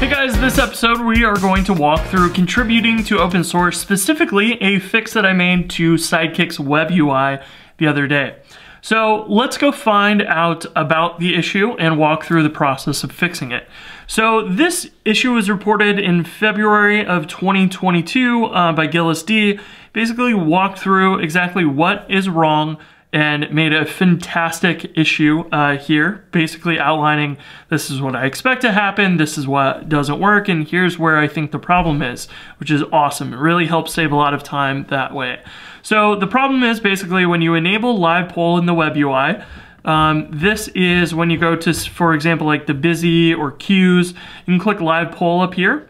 Hey guys, this episode we are going to walk through contributing to open source, specifically a fix that I made to Sidekiq's web UI the other day. So let's go find out about the issue and walk through the process of fixing it. So this issue was reported in February of 2022 uh, by Gillis D. Basically walked through exactly what is wrong and made a fantastic issue uh, here, basically outlining this is what I expect to happen, this is what doesn't work, and here's where I think the problem is, which is awesome. It really helps save a lot of time that way. So the problem is basically when you enable live poll in the web UI, um, this is when you go to, for example, like the busy or queues, you can click live poll up here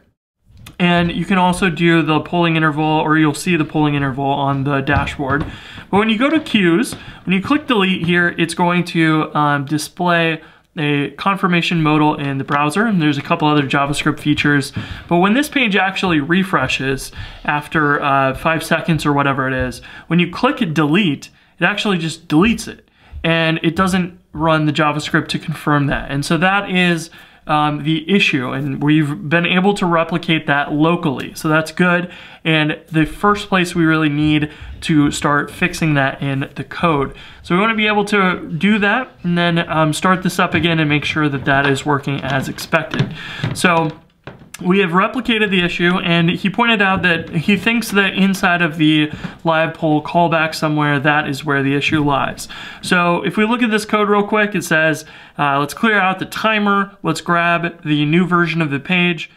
and you can also do the polling interval or you'll see the polling interval on the dashboard. But when you go to queues, when you click delete here, it's going to um, display a confirmation modal in the browser and there's a couple other JavaScript features. But when this page actually refreshes after uh, five seconds or whatever it is, when you click delete, it actually just deletes it and it doesn't run the JavaScript to confirm that. And so that is um, the issue and we've been able to replicate that locally. So that's good. And the first place we really need to start fixing that in the code. So we want to be able to do that and then um, start this up again and make sure that that is working as expected. So we have replicated the issue and he pointed out that he thinks that inside of the live poll callback somewhere that is where the issue lies. So if we look at this code real quick it says uh, let's clear out the timer let's grab the new version of the page